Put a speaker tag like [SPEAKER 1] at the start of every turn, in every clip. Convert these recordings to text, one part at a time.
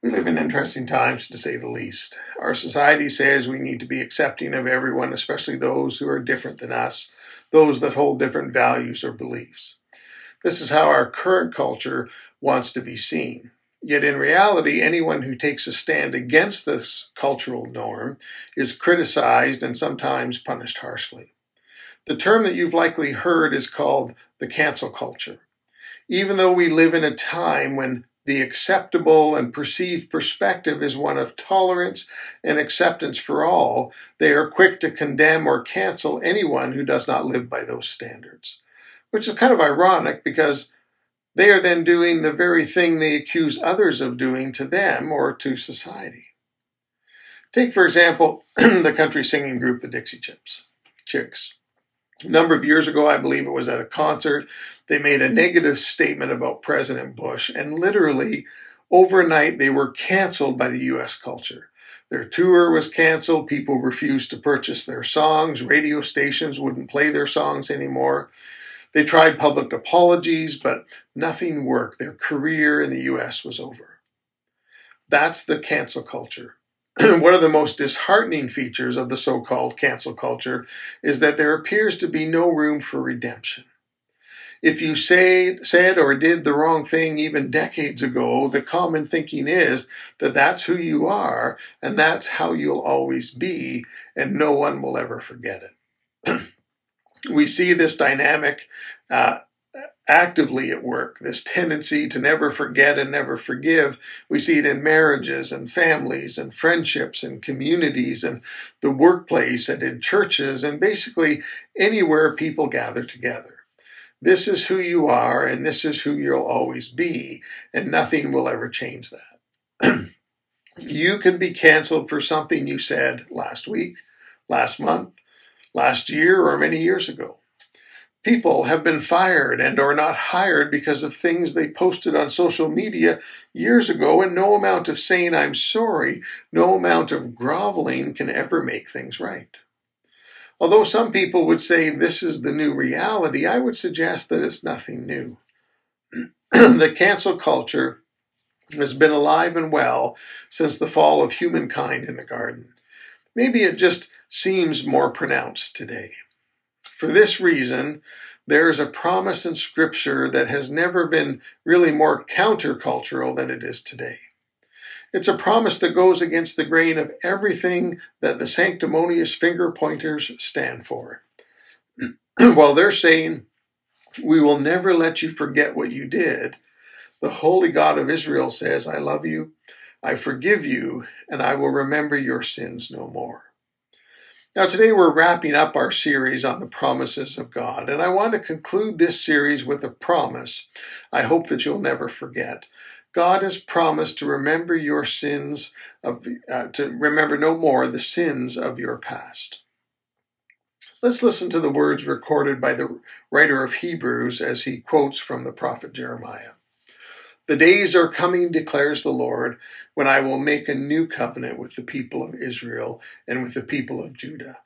[SPEAKER 1] We live in interesting times, to say the least. Our society says we
[SPEAKER 2] need to be accepting of everyone, especially those who are different than us, those that hold different values or beliefs. This is how our current culture wants to be seen. Yet in reality, anyone who takes a stand against this cultural norm is criticized and sometimes punished harshly. The term that you've likely heard is called the cancel culture even though we live in a time when the acceptable and perceived perspective is one of tolerance and acceptance for all. They are quick to condemn or cancel anyone who does not live by those standards, which is kind of ironic because they are then doing the very thing they accuse others of doing to them or to society. Take, for example, the country singing group, the Dixie Chips. Chicks a number of years ago, I believe it was at a concert, they made a negative statement about President Bush, and literally overnight they were canceled by the US culture. Their tour was canceled, people refused to purchase their songs, radio stations wouldn't play their songs anymore. They tried public apologies, but nothing worked. Their career in the US was over. That's the cancel culture. one of the most disheartening features of the so called cancel culture is that there appears to be no room for redemption. If you say, said or did the wrong thing even decades ago, the common thinking is that that's who you are and that's how you'll always be, and no one will ever forget it. we see this dynamic uh, actively at work, this tendency to never forget and never forgive. We see it in marriages and families and friendships and communities and the workplace and in churches and basically anywhere people gather together. This is who you are and this is who you'll always be, and nothing will ever change that. you can be canceled for something you said last week, last month, last year, or many years ago. People have been fired and are not hired because of things they posted on social media years ago, and no amount of saying I'm sorry, no amount of groveling can ever make things right. Although some people would say this is the new reality, I would suggest that it's nothing new. the cancel culture has been alive and well since the fall of humankind in the garden. Maybe it just seems more pronounced today. For this reason, there is a promise in Scripture that has never been really more countercultural than it is today. It's a promise that goes against the grain of everything that the sanctimonious finger pointers stand for. While they're saying, We will never let you forget what you did, the holy God of Israel says, I love you, I forgive you, and I will remember your sins no more. Now, today we're wrapping up our series on the promises of God, and I want to conclude this series with a promise I hope that you'll never forget. God has promised to remember your sins of uh, to remember no more the sins of your past. Let's listen to the words recorded by the writer of Hebrews as he quotes from the prophet Jeremiah. The days are coming, declares the Lord, when I will make a new covenant with the people of Israel and with the people of Judah.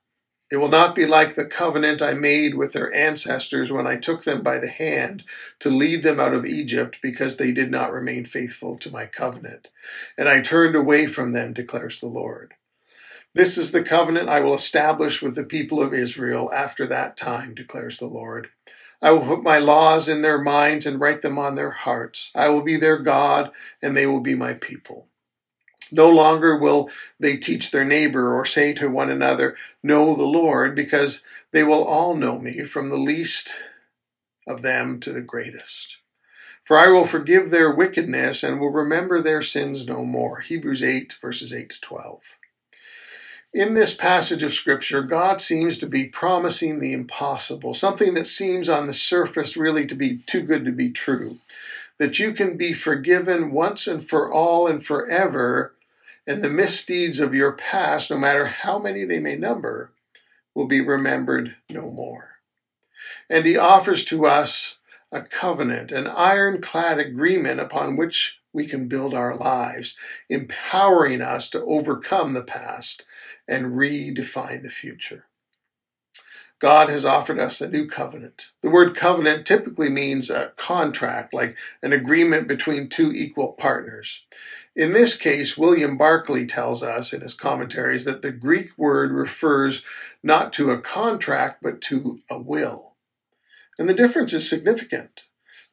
[SPEAKER 2] It will not be like the covenant I made with their ancestors when I took them by the hand to lead them out of Egypt because they did not remain faithful to my covenant. And I turned away from them, declares the Lord. This is the covenant I will establish with the people of Israel after that time, declares the Lord. I will put my laws in their minds and write them on their hearts. I will be their God, and they will be my people. No longer will they teach their neighbor or say to one another, Know the Lord, because they will all know me, from the least of them to the greatest. For I will forgive their wickedness and will remember their sins no more. Hebrews 8, verses 8 to 12. In this passage of Scripture, God seems to be promising the impossible, something that seems on the surface really to be too good to be true. That you can be forgiven once and for all and forever, and the misdeeds of your past, no matter how many they may number, will be remembered no more. And He offers to us a covenant, an ironclad agreement upon which we can build our lives, empowering us to overcome the past and redefine the future. God has offered us a new covenant. The word covenant typically means a contract, like an agreement between two equal partners. In this case, William Barclay tells us in his commentaries that the Greek word refers not to a contract, but to a will. And the difference is significant.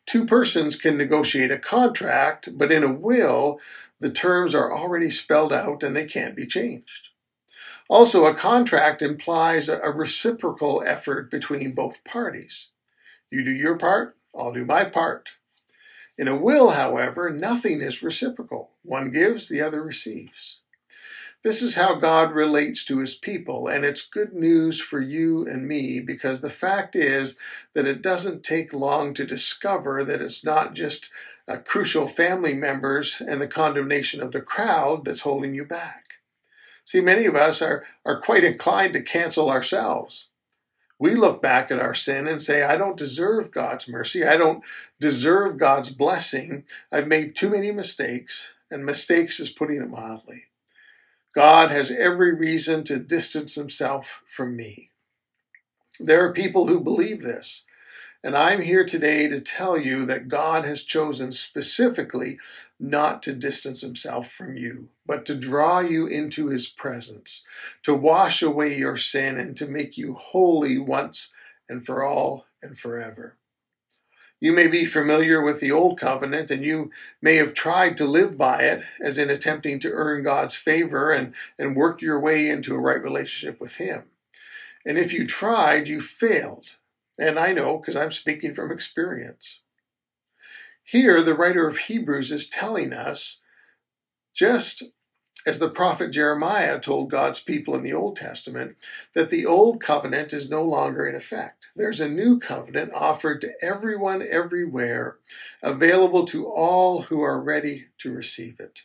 [SPEAKER 2] Two persons can negotiate a contract, but in a will, the terms are already spelled out and they can't be changed. Also, a contract implies a reciprocal effort between both parties. You do your part, I'll do my part. In a will, however, nothing is reciprocal. One gives, the other receives. This is how God relates to his people, and it's good news for you and me because the fact is that it doesn't take long to discover that it's not just uh, crucial family members and the condemnation of the crowd that's holding you back. See, many of us are, are quite inclined to cancel ourselves. We look back at our sin and say, I don't deserve God's mercy. I don't deserve God's blessing. I've made too many mistakes, and mistakes is putting it mildly. God has every reason to distance himself from me. There are people who believe this, and I'm here today to tell you that God has chosen specifically not to distance himself from you, but to draw you into his presence, to wash away your sin, and to make you holy once and for all and forever. You may be familiar with the Old Covenant and you may have tried to live by it, as in attempting to earn God's favor and, and work your way into a right relationship with Him. And if you tried, you failed. And I know because I'm speaking from experience. Here, the writer of Hebrews is telling us just as the prophet Jeremiah told God's people in the Old Testament, that the old covenant is no longer in effect. There's a new covenant offered to everyone everywhere, available to all who are ready to receive it.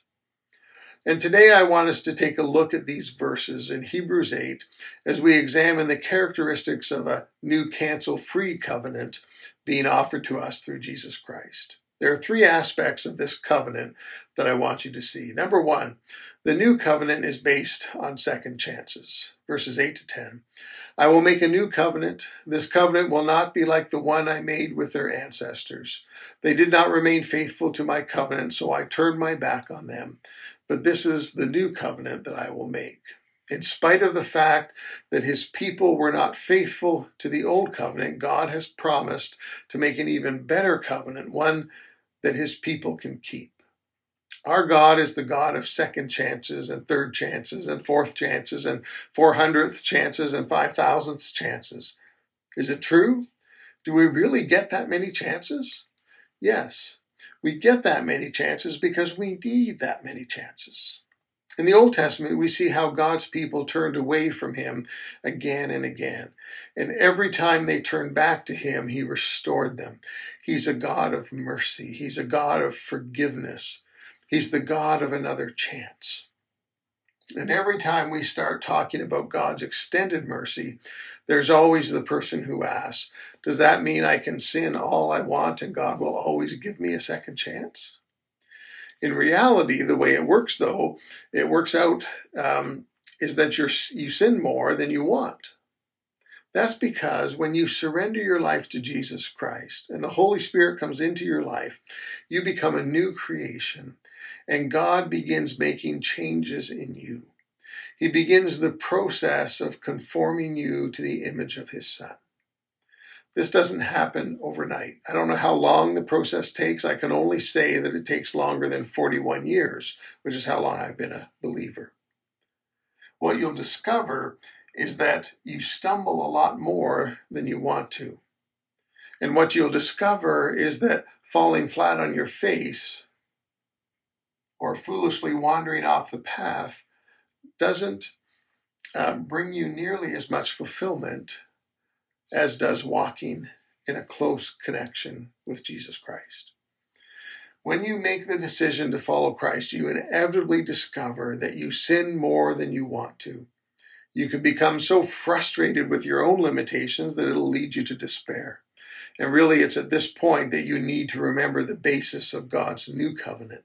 [SPEAKER 2] And today I want us to take a look at these verses in Hebrews 8 as we examine the characteristics of a new cancel free covenant being offered to us through Jesus Christ. There are three aspects of this covenant that I want you to see. Number one, the new covenant is based on second chances. Verses 8 to 10. I will make a new covenant. This covenant will not be like the one I made with their ancestors. They did not remain faithful to my covenant, so I turned my back on them. But this is the new covenant that I will make. In spite of the fact that his people were not faithful to the old covenant, God has promised to make an even better covenant, one that his people can keep. Our God is the God of second chances and third chances and fourth chances and 400th chances and 5,000th chances. Is it true? Do we really get that many chances? Yes, we get that many chances because we need that many chances. In the Old Testament, we see how God's people turned away from him again and again. And every time they turned back to him, he restored them. He's a God of mercy. He's a God of forgiveness. He's the God of another chance. And every time we start talking about God's extended mercy, there's always the person who asks, Does that mean I can sin all I want and God will always give me a second chance? In reality, the way it works, though, it works out um, is that you you sin more than you want. That's because when you surrender your life to Jesus Christ and the Holy Spirit comes into your life, you become a new creation and God begins making changes in you. He begins the process of conforming you to the image of His Son. This doesn't happen overnight. I don't know how long the process takes. I can only say that it takes longer than 41 years, which is how long I've been a believer. What you'll discover is that you stumble a lot more than you want to. And what you'll discover is that falling flat on your face or foolishly wandering off the path doesn't uh, bring you nearly as much fulfillment as does walking in a close connection with Jesus Christ. When you make the decision to follow Christ, you inevitably discover that you sin more than you want to. You can become so frustrated with your own limitations that it'll lead you to despair. And really, it's at this point that you need to remember the basis of God's new covenant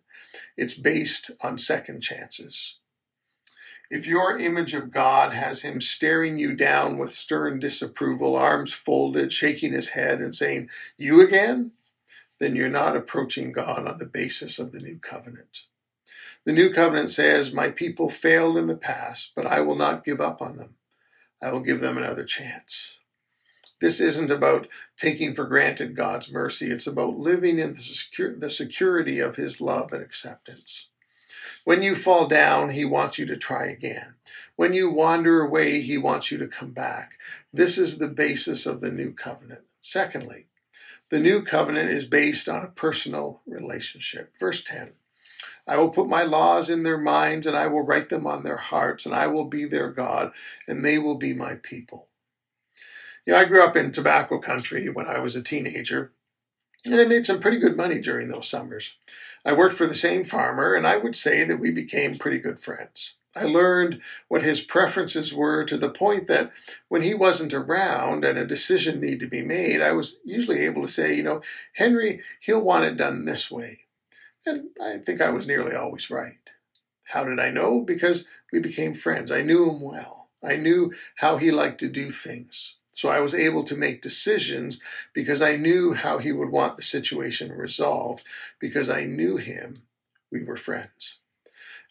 [SPEAKER 2] it's based on second chances. If your image of God has him staring you down with stern disapproval, arms folded, shaking his head, and saying, You again? then you're not approaching God on the basis of the new covenant. The new covenant says, My people failed in the past, but I will not give up on them. I will give them another chance. This isn't about taking for granted God's mercy. It's about living in the, secure, the security of His love and acceptance. When you fall down, He wants you to try again. When you wander away, He wants you to come back. This is the basis of the new covenant. Secondly, the new covenant is based on a personal relationship. Verse 10 I will put my laws in their minds, and I will write them on their hearts, and I will be their God, and they will be my people. You know, I grew up in tobacco country when I was a teenager, and I made some pretty good money during those summers. I worked for the same farmer, and I would say that we became pretty good friends. I learned what his preferences were to the point that when he wasn't around and a decision needed to be made, I was usually able to say, you know, Henry, he'll want it done this way. And I think I was nearly always right. How did I know? Because we became friends. I knew him well. I knew how he liked to do things. So I was able to make decisions because I knew how he would want the situation resolved, because I knew him. We were friends.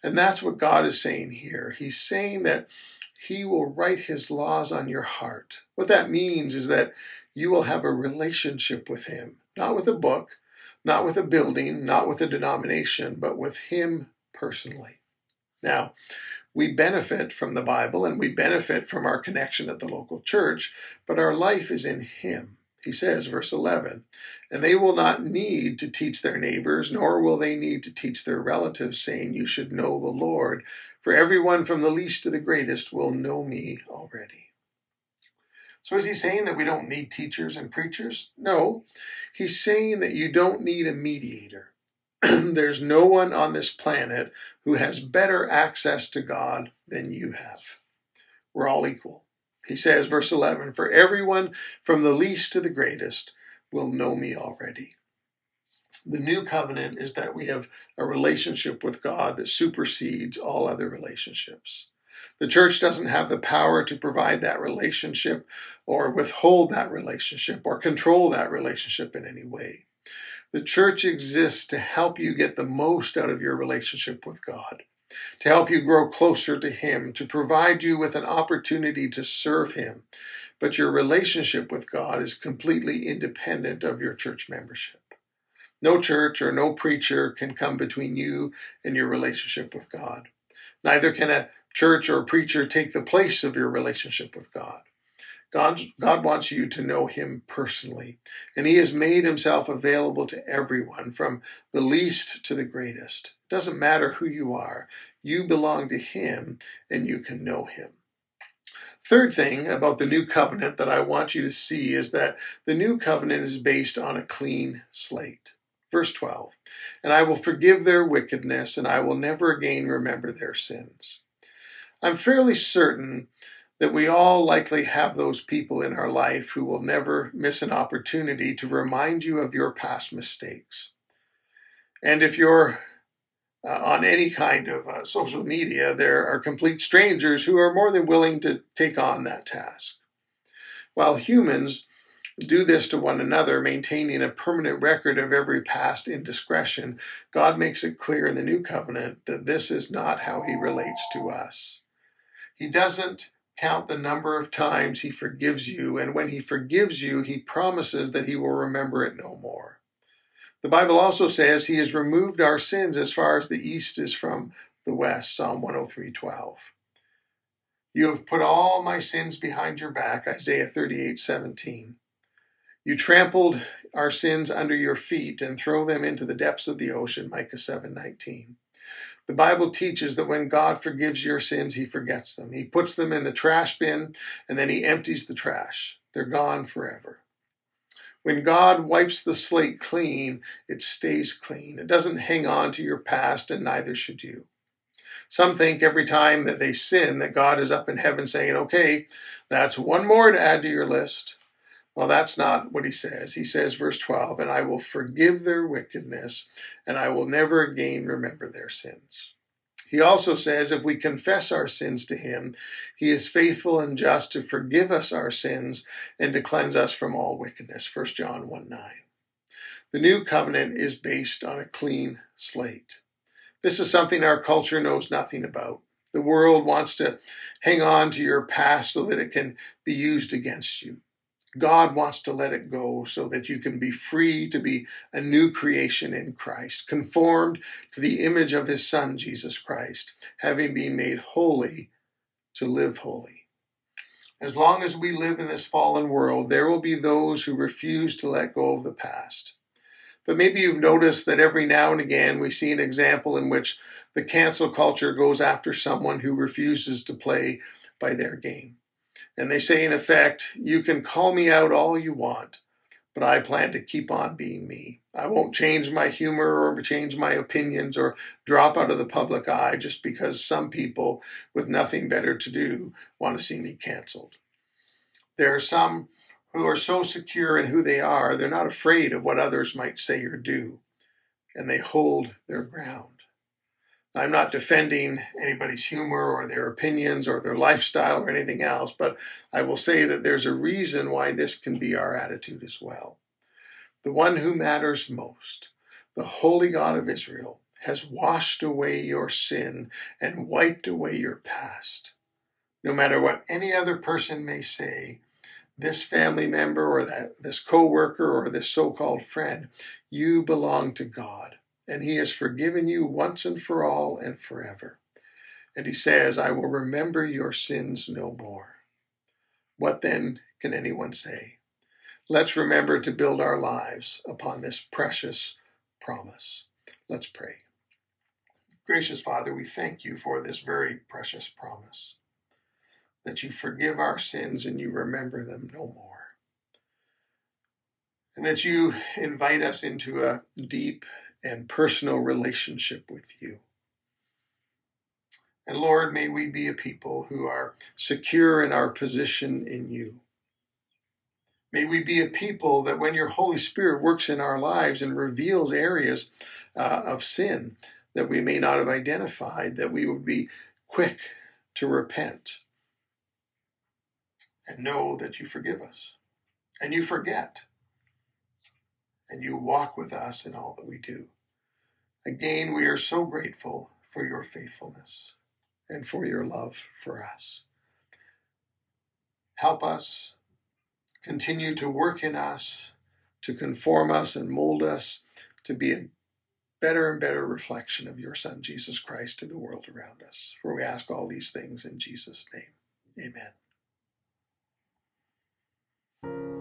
[SPEAKER 2] And that's what God is saying here. He's saying that he will write his laws on your heart. What that means is that you will have a relationship with him, not with a book, not with a building, not with a denomination, but with him personally. Now, we benefit from the Bible and we benefit from our connection at the local church, but our life is in Him. He says, verse 11, and they will not need to teach their neighbors, nor will they need to teach their relatives, saying, You should know the Lord, for everyone from the least to the greatest will know me already. So is he saying that we don't need teachers and preachers? No. He's saying that you don't need a mediator. there's no one on this planet who has better access to God than you have. We're all equal. He says, verse 11, for everyone from the least to the greatest will know me already. The new covenant is that we have a relationship with God that supersedes all other relationships. The church doesn't have the power to provide that relationship or withhold that relationship or control that relationship in any way. The church exists to help you get the most out of your relationship with God, to help you grow closer to Him, to provide you with an opportunity to serve Him. But your relationship with God is completely independent of your church membership. No church or no preacher can come between you and your relationship with God. Neither can a church or a preacher take the place of your relationship with God. God, God wants you to know Him personally, and He has made Himself available to everyone, from the least to the greatest. It doesn't matter who you are, you belong to Him, and you can know Him. Third thing about the new covenant that I want you to see is that the new covenant is based on a clean slate. Verse 12, and I will forgive their wickedness, and I will never again remember their sins. I'm fairly certain that we all likely have those people in our life who will never miss an opportunity to remind you of your past mistakes. And if you're uh, on any kind of uh, social media, there are complete strangers who are more than willing to take on that task. While humans do this to one another, maintaining a permanent record of every past indiscretion, God makes it clear in the new covenant that this is not how he relates to us. He doesn't count the number of times he forgives you, and when he forgives you, he promises that he will remember it no more. The Bible also says he has removed our sins as far as the east is from the west, Psalm 103:12. You have put all my sins behind your back, Isaiah 38:17. You trampled our sins under your feet and throw them into the depths of the ocean, Micah 7:19. The Bible teaches that when God forgives your sins, He forgets them. He puts them in the trash bin and then He empties the trash. They're gone forever. When God wipes the slate clean, it stays clean. It doesn't hang on to your past, and neither should you. Some think every time that they sin that God is up in heaven saying, okay, that's one more to add to your list. Well, that's not what he says. He says, verse 12, and I will forgive their wickedness, and I will never again remember their sins. He also says, if we confess our sins to him, he is faithful and just to forgive us our sins and to cleanse us from all wickedness. 1 John 1 9. The new covenant is based on a clean slate. This is something our culture knows nothing about. The world wants to hang on to your past so that it can be used against you. God wants to let it go so that you can be free to be a new creation in Christ, conformed to the image of his Son, Jesus Christ, having been made holy to live holy. As long as we live in this fallen world, there will be those who refuse to let go of the past. But maybe you've noticed that every now and again we see an example in which the cancel culture goes after someone who refuses to play by their game. And they say, in effect, you can call me out all you want, but I plan to keep on being me. I won't change my humor or change my opinions or drop out of the public eye just because some people with nothing better to do want to see me canceled. There are some who are so secure in who they are, they're not afraid of what others might say or do, and they hold their ground. I'm not defending anybody's humor or their opinions or their lifestyle or anything else, but I will say that there's a reason why this can be our attitude as well. The one who matters most, the holy God of Israel, has washed away your sin and wiped away your past. No matter what any other person may say, this family member or that, this worker or this so-called friend, you belong to God and he has forgiven you once and for all and forever. And he says, I will remember your sins no more. What then can anyone say? Let's remember to build our lives upon this precious promise. Let's pray. Gracious Father, we thank you for this very precious promise that you forgive our sins and you remember them no more. And that you invite us into a deep and personal relationship with you. And Lord, may we be a people who are secure in our position in you. May we be a people that when your Holy Spirit works in our lives and reveals areas uh, of sin that we may not have identified, that we would be quick to repent and know that you forgive us and you forget and you walk with us in all that we do. Again, we are so grateful for your faithfulness and for your love for us. Help us continue to work in us, to conform us and mold us to be a better and better reflection of your Son, Jesus Christ, to the world around us. For we ask all these things in Jesus'
[SPEAKER 1] name.
[SPEAKER 2] Amen.